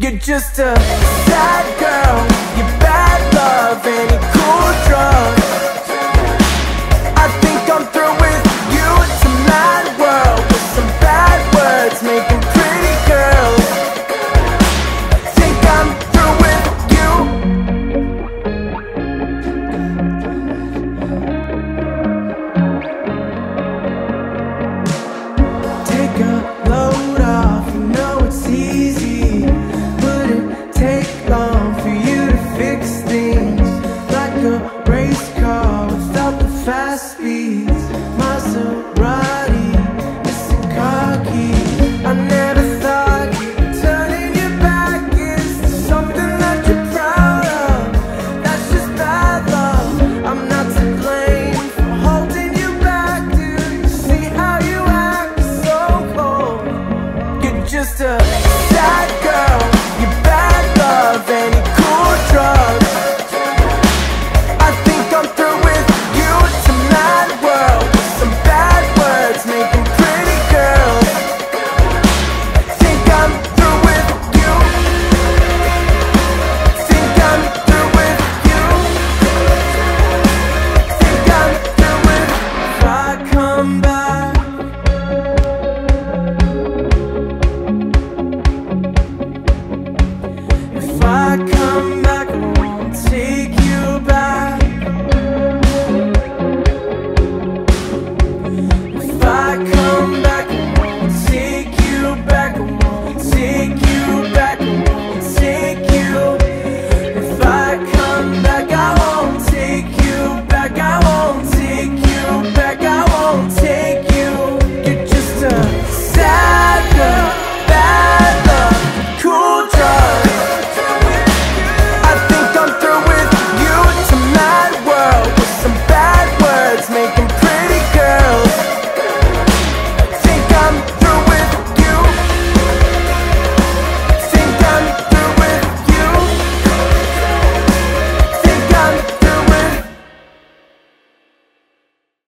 You're just a sad girl, you bad love, and you cool drunk. race car without the fast speeds. Maserati.